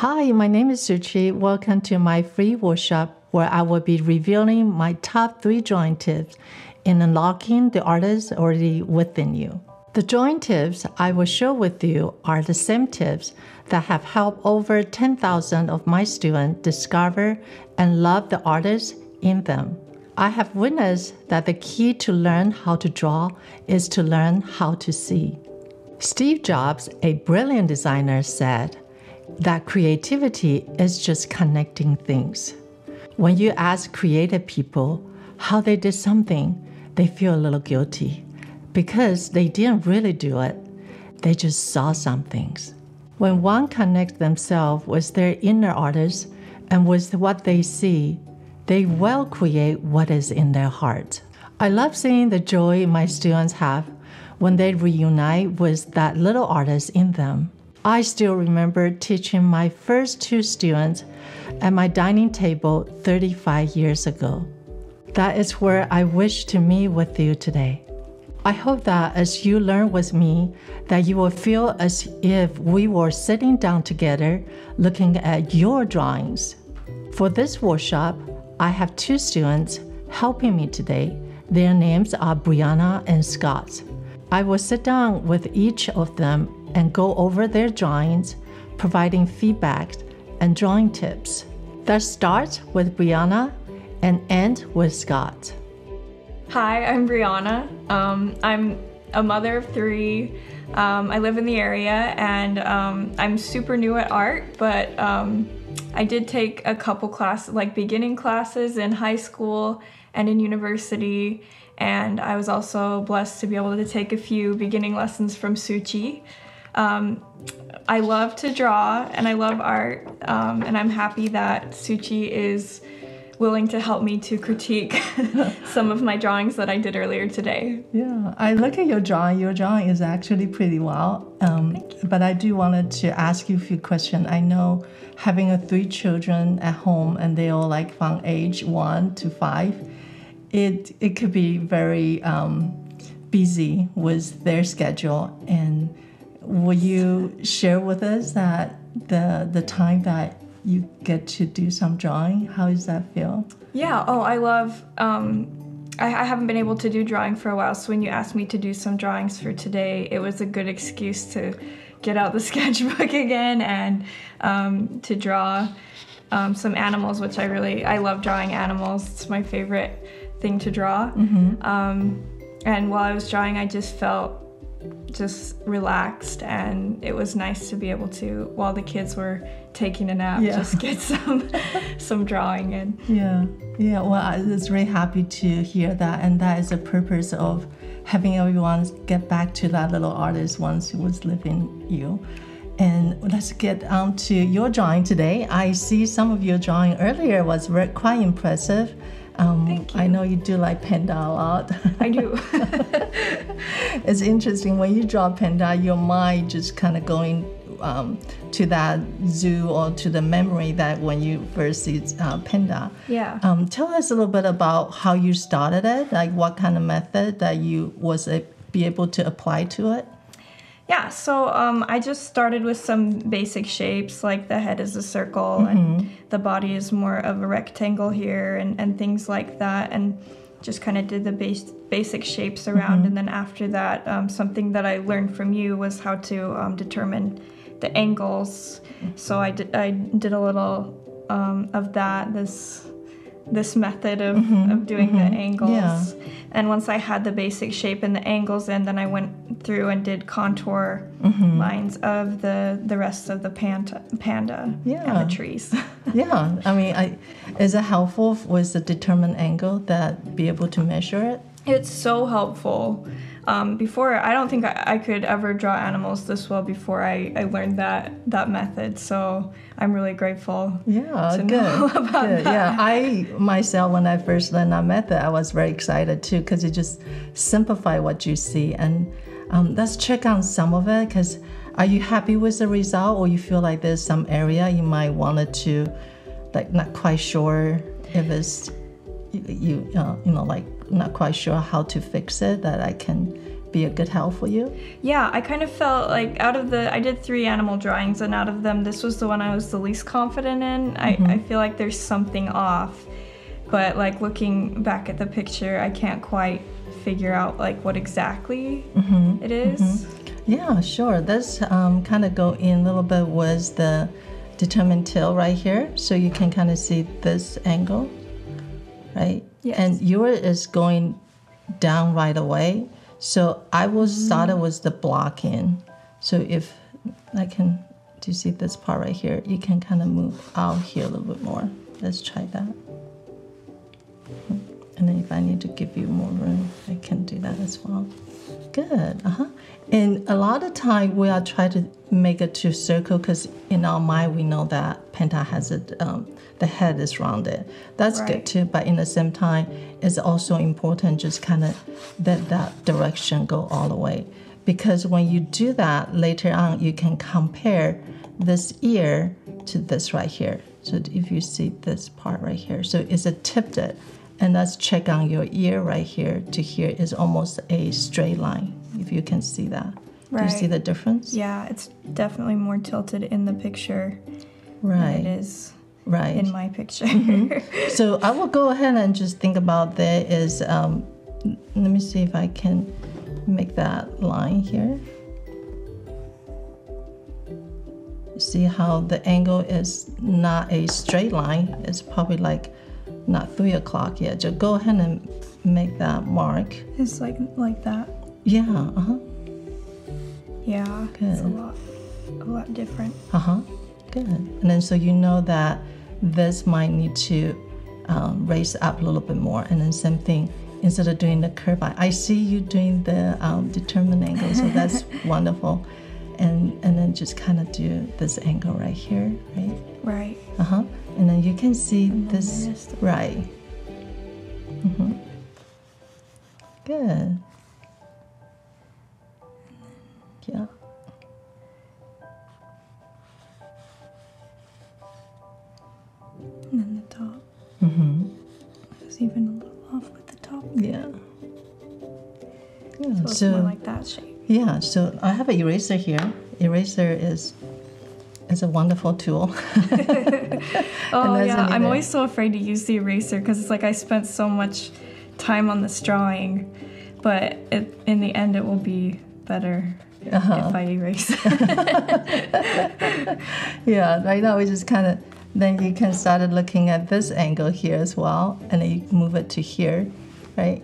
Hi, my name is ShuChih. Welcome to my free workshop where I will be revealing my top three drawing tips in unlocking the artist already within you. The drawing tips I will share with you are the same tips that have helped over 10,000 of my students discover and love the artist in them. I have witnessed that the key to learn how to draw is to learn how to see. Steve Jobs, a brilliant designer, said that creativity is just connecting things. When you ask creative people how they did something, they feel a little guilty because they didn't really do it. They just saw some things. When one connects themselves with their inner artist and with what they see, they will create what is in their heart. I love seeing the joy my students have when they reunite with that little artist in them. I still remember teaching my first two students at my dining table 35 years ago. That is where I wish to meet with you today. I hope that as you learn with me, that you will feel as if we were sitting down together looking at your drawings. For this workshop, I have two students helping me today. Their names are Brianna and Scott. I will sit down with each of them and go over their drawings, providing feedback and drawing tips. Let's start with Brianna and end with Scott. Hi, I'm Brianna. Um, I'm a mother of three. Um, I live in the area and um, I'm super new at art, but um, I did take a couple classes, like beginning classes in high school and in university. And I was also blessed to be able to take a few beginning lessons from ShuChih. Um, I love to draw and I love art, um, and I'm happy that ShuChih is willing to help me to critique some of my drawings that I did earlier today. Yeah, I look at your drawing. Your drawing is actually pretty well. Um, but I do wanted to ask you a few questions. I know having a three children at home and they all like from age one to five, it it could be very um, busy with their schedule. And will you share with us that the the time that you get to do some drawing. How does that feel? Yeah. Oh, I love. Um, I, I haven't been able to do drawing for a while, so when you asked me to do some drawings for today, it was a good excuse to get out the sketchbook again and um, to draw um, some animals, which I really I love drawing animals. It's my favorite thing to draw. Mm-hmm. Um, and while I was drawing, I just felt just relaxed and it was nice to be able to while the kids were taking a nap yeah. just get some some drawing in. Yeah. Yeah well i was really happy to hear that and that is the purpose of having everyone get back to that little artist once who was living you. And let's get on to your drawing today. I see some of your drawing earlier was very, quite impressive um, Thank you. I know you do like panda a lot. I do. it's interesting when you draw panda, your mind just kind of going um, to that zoo or to the memory that when you first see uh, panda. Yeah. Um, tell us a little bit about how you started it, like what kind of method that you was a, be able to apply to it. Yeah, so um, I just started with some basic shapes, like the head is a circle mm-hmm. and the body is more of a rectangle here, and, and things like that, and just kind of did the base, basic shapes around. Mm-hmm. And then after that, um, something that I learned from you was how to um, determine the angles. So I did, I did a little um, of that. This this method of, mm-hmm, of doing mm-hmm, the angles. Yeah. And once I had the basic shape and the angles in, then I went through and did contour mm-hmm. lines of the, the rest of the panda, panda yeah. and the trees. yeah, I mean, I, is it helpful with the determined angle that be able to measure it? It's so helpful. Um, before, I don't think I, I, could ever draw animals this well before I, I learned that that method. So I'm really grateful. Yeah, good. good. That. Yeah, I myself, when I first learned that method, I was very excited too because it just simplify what you see. And um, let's check on some of it because are you happy with the result, or you feel like there's some area you might wanted to, like, not quite sure if it's you, you, uh, you know, like not quite sure how to fix it, that I can be a good help for you? Yeah, I kind of felt like out of the, I did three animal drawings, and out of them, this was the one I was the least confident in. Mm-hmm. I, I feel like there's something off, but like looking back at the picture, I can't quite figure out like what exactly Mm-hmm. it is. Yeah, sure. Let's um, kind of go in a little bit with the determined tail right here. So you can kind of see this angle, right? Yes. And yours is going down right away. So I will thought it was the blocking. So if I can, do you see this part right here? You can kind of move out here a little bit more. Let's try that. And then if I need to give you more room, I can do that as well. Good. Uh huh. And a lot of time we are trying to make it to circle because in our mind we know that panda has it. Um, the head is rounded. That's good too. But in the same time, it's also important just kind of let that direction go all the way. Because when you do that later on, you can compare this ear to this right here. So if you see this part right here, so it's a tipped it, and let's check on your ear right here to here is almost a straight line. If you can see that, do you see the difference? Yeah, it's definitely more tilted in the picture than Right, it is right. in my picture. So I will go ahead and just think about there is. Um, let me see if I can make that line here. See how the angle is not a straight line. It's probably like not three o'clock yet. Just go ahead and make that mark. it's like like that. Yeah. Uh huh. Yeah, it's a lot, a lot different. Uh huh. Good. And then so you know that this might need to um, raise up a little bit more. And then same thing, instead of doing the curve, I, I see you doing the um, determined angle, so that's wonderful. And and then just kind of do this angle right here, right? Right. Uh huh. And then you can see this right. Mm-hmm. Good. Yeah. And then the top. Mm-hmm. It was even a little off with the top. Yeah. Yeah. So it's more like that shape. Yeah, so I have an eraser here. Eraser is is a wonderful tool. Oh yeah, I'm always so afraid to use the eraser because it's like I spent so much time on this drawing, but it, in the end it will be better Uh-huh. if I erase. yeah, right now we just kind of then you can start looking at this angle here as well, and then you move it to here, right?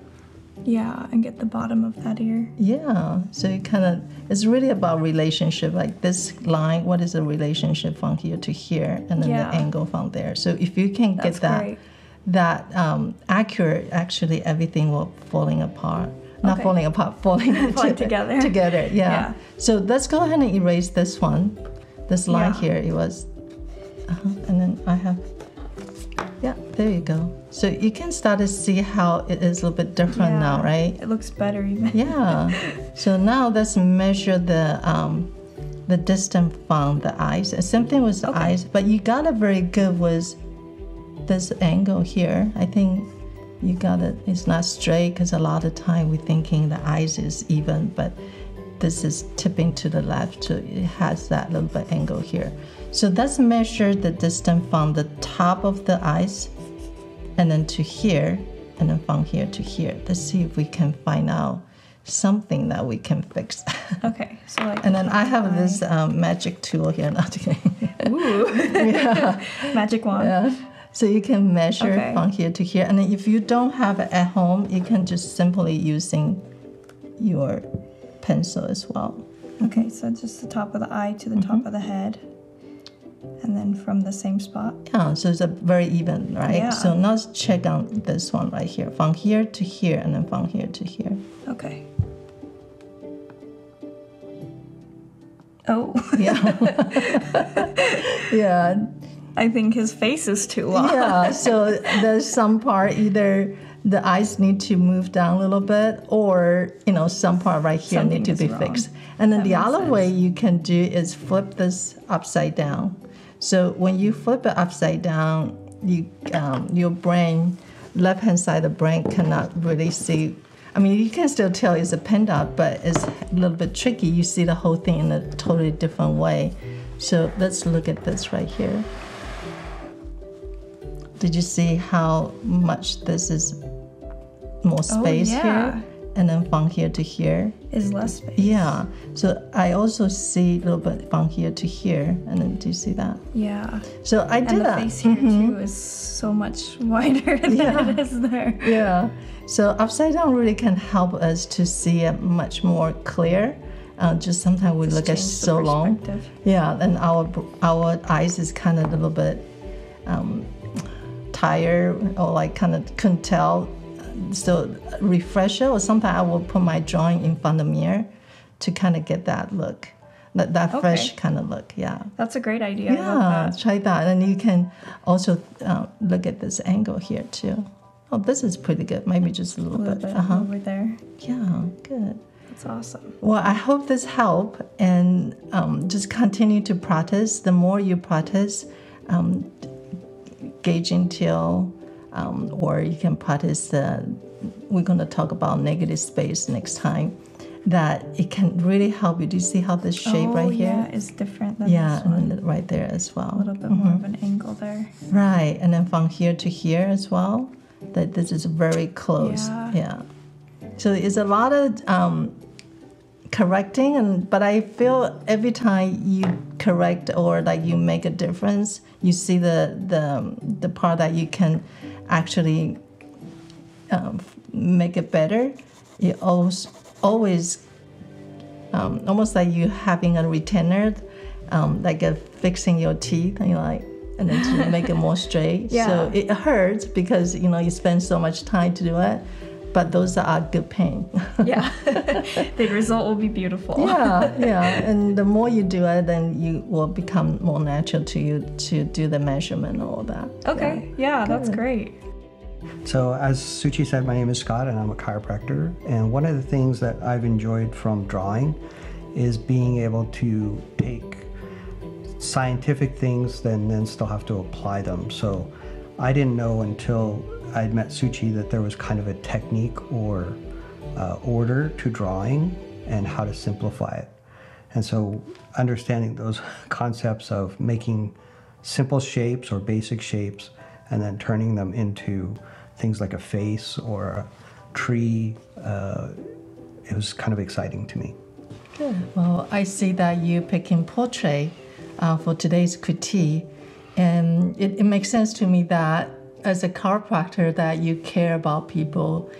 yeah, and get the bottom of that ear. Yeah, so you kind of it's really about relationship. Like this line, what is the relationship from here to here, and then Yeah. the angle from there. So if you can get that great. that um, accurate, actually everything will falling apart. Not Okay. falling apart, falling, Falling to- together. Together, yeah. Yeah. So let's go ahead and erase this one. This line Yeah. here, it was, uh-huh, and then I have, yeah, there you go. So you can start to see how it is a little bit different now, right? It looks better even. Yeah. so now let's measure the um, the distance from the eyes. Uh, Same thing with the Okay. eyes, but you got it very good with this angle here. I think you got it. It's not straight because a lot of time we're thinking the eyes is even, but this is tipping to the left, so it has that little bit angle here. So let's measure the distance from the top of the eyes and then to here, and then from here to here. Let's see if we can find out something that we can fix. Okay, so like. and then I have this um, magic tool here. Not. Ooh. Magic wand. Yeah. So you can measure Okay. from here to here, and then if you don't have it at home, you can just simply using your pencil as well. Okay, so just the top of the eye to the Mm-hmm. top of the head. And then from the same spot. Yeah, so it's a very even, right? Yeah. So now let's check on this one right here, from here to here, and then from here to here. Okay. Oh, Yeah. yeah. I think his face is too long. Yeah. So there's some part either the eyes need to move down a little bit, or you know some part right here Something need to be wrong. fixed. And then That the other sense. way you can do is flip this upside down. So when you flip it upside down, you um, your brain left hand side of the brain cannot really see. I mean, you can still tell it's a panda, but it's a little bit tricky. You see the whole thing in a totally different way. So let's look at this right here. Did you see how much this is more space yeah. here? And then from here to here. Is less space. Yeah. So I also see a little bit from here to here. And then do you see that? Yeah. So I did And the that. face here too is so much wider than Yeah. it is there. Yeah. So upside down really can help us to see it much more clear. Uh, just sometimes we look at so long. Yeah, and our our eyes is kind of a little bit um, tired or like kind of couldn't tell. So refresher or sometimes I will put my drawing in front of the mirror to kind of get that look, that, that fresh kind of look. Yeah. That's a great idea. I Yeah, love that. try that. And you can also uh, look at this angle here too. Oh, this is pretty good. Maybe just a little, A little bit. bit Uh-huh. over there. Yeah, good. That's awesome. Well, I hope this help and um, just continue to practice. The more you practice, um, gauging till, um, or you can practice. Uh, we're going to talk about negative space next time. That it can really help you. Do you see how this shape oh, right here? yeah, is different than Yeah, this one. and then right there as well. A little bit more of an angle there. Right, and then from here to here as well. That this is very close. Yeah. Yeah. So it's a lot of um, correcting, and but I feel every time you correct or like you make a difference, you see the the the part that you can actually um, make it better. It always always um, almost like you having a retainer, um, like a fixing your teeth, and you're like, and then to make it more straight. So it hurts because you know you spend so much time to do it, but those are good pain. Yeah. the result will be beautiful. yeah, yeah, and the more you do it, then you will become more natural to you to do the measurement and all that. Okay. Yeah, that's great. So, as ShuChih said, my name is Scott and I'm a chiropractor. And one of the things that I've enjoyed from drawing is being able to take scientific things and then still have to apply them. So, I didn't know until I'd met ShuChih that there was kind of a technique or uh, order to drawing and how to simplify it. And so, understanding those concepts of making simple shapes or basic shapes and then turning them into things like a face or a tree, uh, it was kind of exciting to me. Good. Well, I see that you picking portrait uh, for today's critique, and it, it makes sense to me that as a chiropractor that you care about people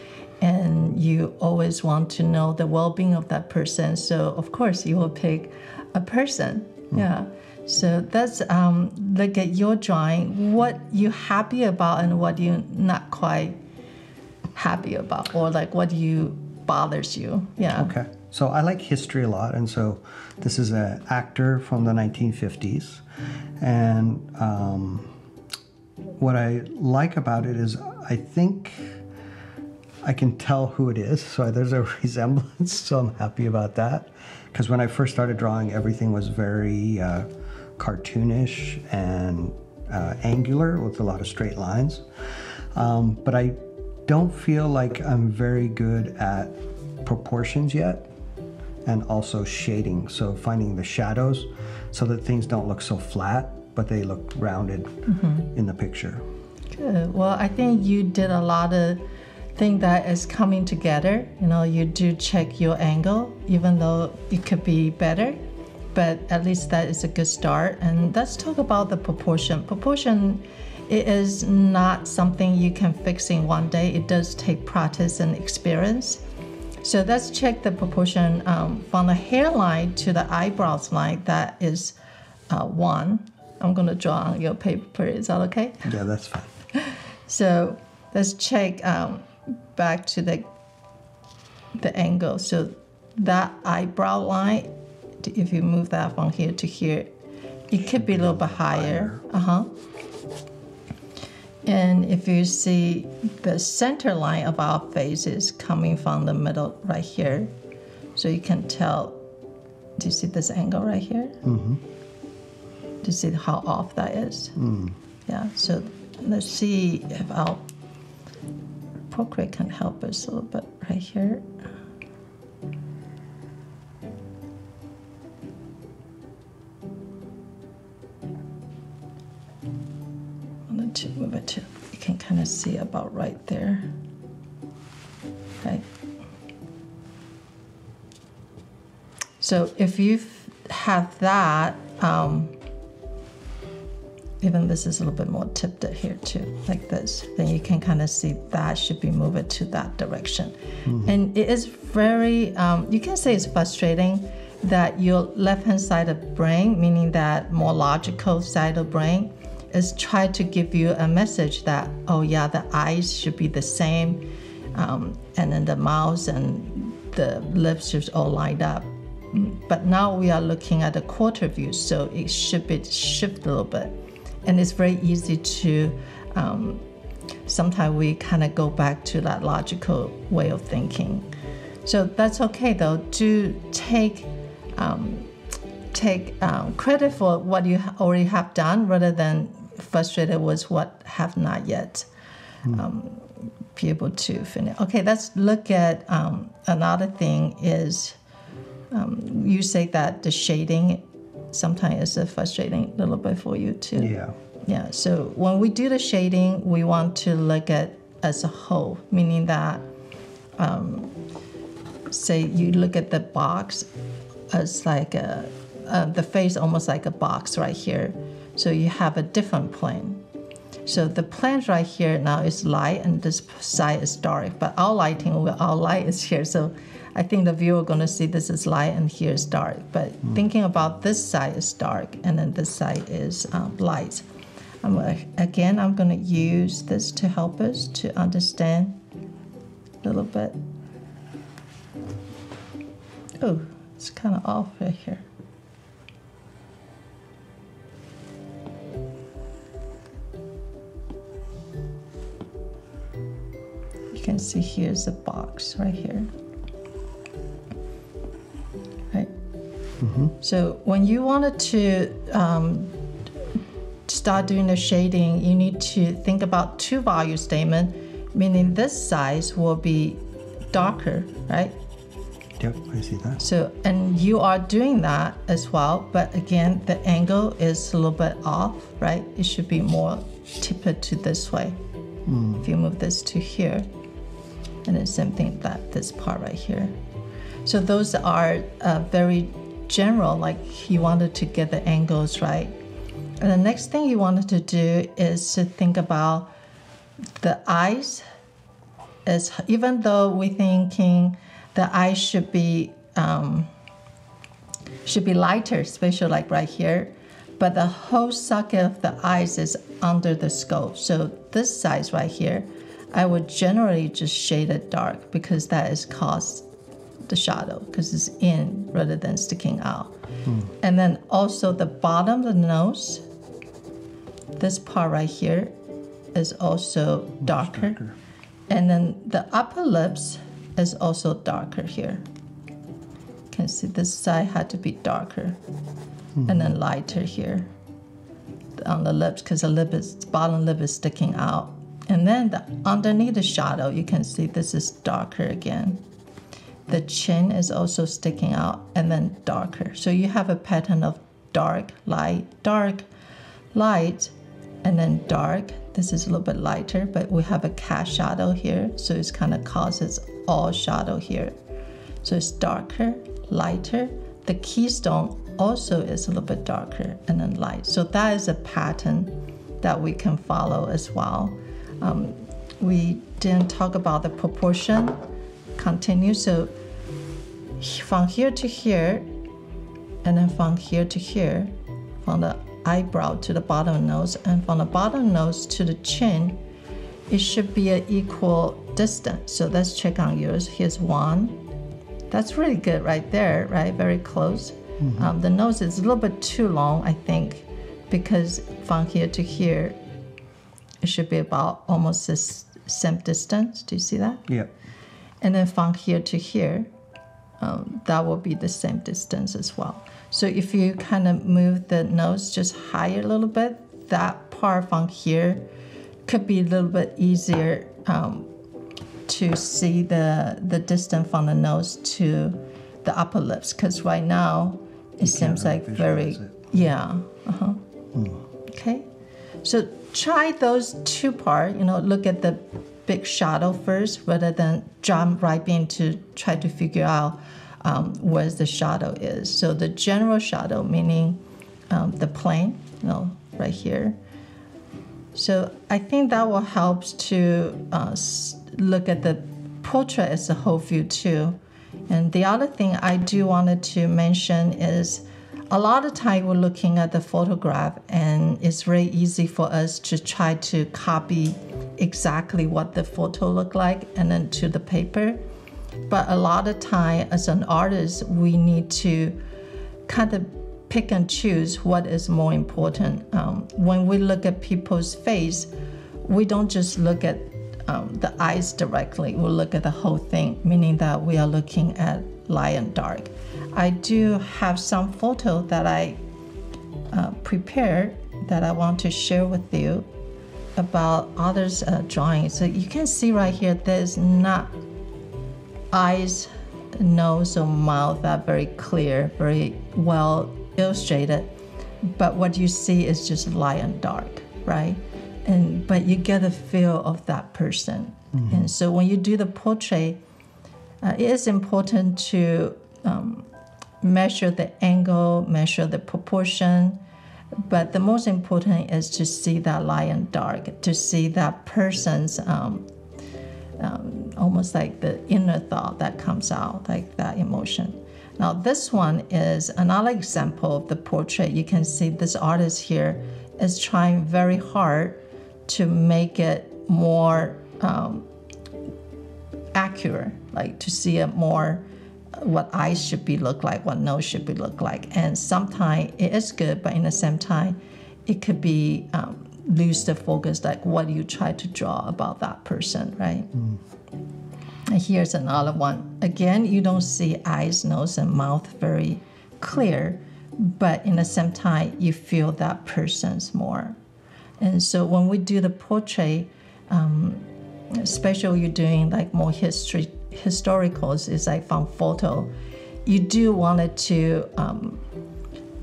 and you always want to know the well-being of that person. So of course you will pick a person. Yeah. So that's um, look at your drawing. What you happy about and what you not quite happy about, or like what you bothers you. Yeah. Okay. So I like history a lot, and so this is an actor from the 1950s, and um, what I like about it is I think I can tell who it is. So there's a resemblance. So I'm happy about that, because when I first started drawing, everything was very uh, cartoonish and uh, angular with a lot of straight lines. Um, but I don't feel like I'm very good at proportions yet and also shading. So finding the shadows so that things don't look so flat, but they look rounded in the picture. Good. Well, I think you did a lot of thing that is coming together. You know, you do check your angle, even though it could be better, but at least that is a good start. And let's talk about the proportion. Proportion it is not something you can fix in one day. It does take practice and experience. So let's check the proportion um, from the hairline to the eyebrows line. That is uh, one. I'm going to draw on your paper. Is that okay? Yeah, that's fine. So let's check um, back to the the angle. So that eyebrow line, if you move that from here to here, it could be a little bit higher. Uh huh. And if you see the center line of our face is coming from the middle right here, so you can tell. Do you see this angle right here? Mm-hmm. You see how off that is? Yeah. So let's see if our Procreate can help us a little bit right here. to move it to, you can kind of see about right there. Right. So if you have had that, um, even this is a little bit more tipped here too, like this, then you can kind of see that should be moved to that direction. And it is very, um, you can say it's frustrating that your left hand side of brain, meaning that more logical side of brain, is try to give you a message that, oh yeah, the eyes should be the same, um, and then the mouth and the lips should all lined up. But now we are looking at a quarter view, so it should be shift a little bit. And it's very easy to, um, sometimes we kind of go back to that logical way of thinking. So that's okay though, to take, um, take um, credit for what you already have done rather than frustrated with what have not yet um, be able to finish. Okay, let's look at um, another thing is um, you say that the shading sometimes frustrating a little bit for you too. Yeah. Yeah, so when we do the shading, we want to look at as a whole, meaning that, um, say you look at the box as like a, uh, the face almost like a box right here. So you have a different plane. So the plane right here now is light and this side is dark, but our lighting, our light is here. So I think the viewer going to see this is light and here is dark. But thinking about this side is dark and then this side is um, light. I'm, again, I'm going to use this to help us to understand a little bit. Oh, it's kind of off right here. You can see here's a box right here. So when you wanted to um, start doing the shading, you need to think about two value statement, meaning this size will be darker, right? Yep, I see that. So, and you are doing that as well, but again, the angle is a little bit off, right? It should be more tipped to this way. If you move this to here, and then same thing that this part right here. So those are uh, very general, like he wanted to get the angles right. And the next thing you wanted to do is to think about the eyes. Is even though we're thinking the eyes should be um, should be lighter, especially like right here, but the whole socket of the eyes is under the skull. So this size right here, I would generally just shade it dark because that is cause the shadow because it's in rather than sticking out. Hmm. And then also the bottom of the nose, this part right here is also darker. darker. And then the upper lips is also darker here. You can see this side had to be darker and then hmm. lighter here on the lips because the lip is bottom lip is sticking out. And then the, underneath the shadow, you can see this is darker again. The chin is also sticking out and then darker. So you have a pattern of dark, light, dark, light, and then dark. This is a little bit lighter, but we have a cast shadow here, so it's kind of causes all shadow here. So it's darker, lighter. The keystone also is a little bit darker and then light. So that is a pattern that we can follow as well. Um, we didn't talk about the proportion. Continue. So from here to here, and then from here to here, from the eyebrow to the bottom nose, and from the bottom nose to the chin, it should be an equal distance. So let's check on yours. Here's one. That's really good right there, right? Very close. Um, the nose is a little bit too long, I think, because from here to here, it should be about almost the same distance. Do you see that? Yep. And then from here to here, um, that will be the same distance as well. So if you kind of move the nose just higher a little bit, that part from here could be a little bit easier um, to see the the distance from the nose to the upper lips because right now it seems really like very it. yeah uh-huh okay so try those two parts, you know look at the big shadow first rather than jump right in to try to figure out um, where the shadow is so the general shadow meaning um, the plane you know right here so I think that will help to uh, look at the portrait as a whole view too. And the other thing I do wanted to mention is a lot of time we're looking at the photograph and it's very easy for us to try to copy exactly what the photo look like and then to the paper. But a lot of time as an artist, we need to kind of pick and choose what is more important. Um, when we look at people's face, we don't just look at um, the eyes directly. We look at the whole thing, meaning that we are looking at light and dark. I do have some photo that I uh, prepared that I want to share with you about others' uh, drawings. So you can see right here, there's not eyes, nose, or mouth are very clear, very well illustrated. But what you see is just light and dark, right? And but you get a feel of that person. And so when you do the portrait, uh, it is important to um, measure the angle, measure the proportion. But the most important is to see that light and dark, to see that person's um, um, almost like the inner thought that comes out, like that emotion. Now, this one is another example of the portrait. You can see this artist here is trying very hard to make it more um, accurate, like to see it more what eyes should be look like, what nose should be look like. And sometimes it is good, but in the same time, it could be um, lose the focus, like what you try to draw about that person, right? And here's another one. Again, you don't see eyes, nose, and mouth very clear, but in the same time, you feel that person's more. And so when we do the portrait, um, especially you're doing like more history historicals, is like from photo, you do want it to um,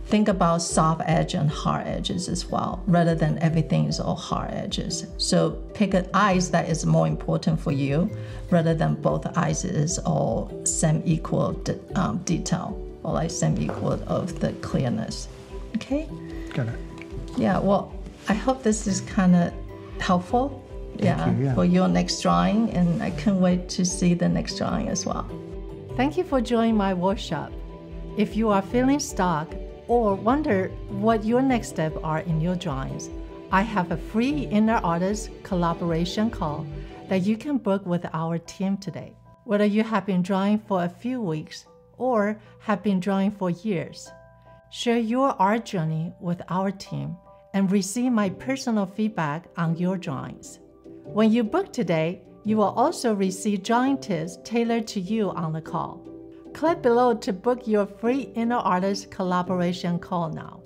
think about soft edge and hard edges as well, rather than everything is all hard edges. So pick an eyes that is more important for you, rather than both eyes is all same equal de- um, detail or like same equal of the clearness. Okay. Got it. Yeah, well, I hope this is kind of helpful. Yeah, you, yeah. for your next drawing, and I can't wait to see the next drawing as well. Thank you for joining my workshop. If you are feeling stuck or wonder what your next step are in your drawings, I have a free inner artist collaboration call that you can book with our team today. Whether you have been drawing for a few weeks or have been drawing for years, share your art journey with our team and receive my personal feedback on your drawings. When you book today, you will also receive drawing tips tailored to you on the call. Click below to book your free inner artist collaboration call now.